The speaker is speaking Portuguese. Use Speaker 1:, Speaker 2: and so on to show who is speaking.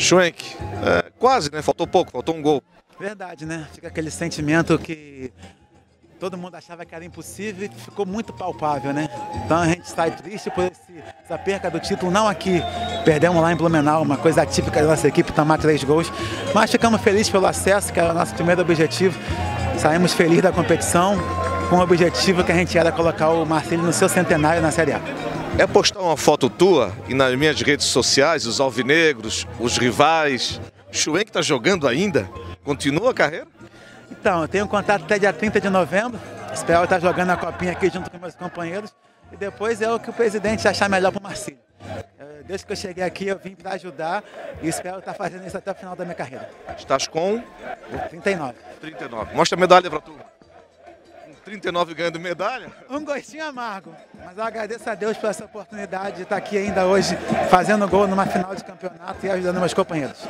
Speaker 1: Schwenk, é, quase, né? Faltou pouco, faltou um gol.
Speaker 2: Verdade, né? Fica aquele sentimento que todo mundo achava que era impossível e ficou muito palpável, né? Então a gente sai triste por esse, essa perca do título, não aqui. Perdemos lá em Blumenau, uma coisa atípica da nossa equipe, tomar três gols. Mas ficamos felizes pelo acesso, que era o nosso primeiro objetivo. Saímos felizes da competição, com o objetivo que a gente era colocar o Marcelo no seu centenário na Série A.
Speaker 1: É postar uma foto tua e nas minhas redes sociais, os alvinegros, os rivais. Schwenk está jogando ainda? Continua a carreira?
Speaker 2: Então, eu tenho um contato até dia 30 de novembro. Espero estar jogando a copinha aqui junto com meus companheiros. E depois é o que o presidente achar melhor para o Marcílio. Desde que eu cheguei aqui, eu vim para ajudar e espero estar fazendo isso até o final da minha carreira.
Speaker 1: Estás com?
Speaker 2: 39.
Speaker 1: 39. Mostra a medalha para tu. Com 39 ganhando medalha?
Speaker 2: Um gostinho amargo, mas eu agradeço a Deus por essa oportunidade de estar aqui ainda hoje fazendo gol numa final de campeonato e ajudando meus companheiros.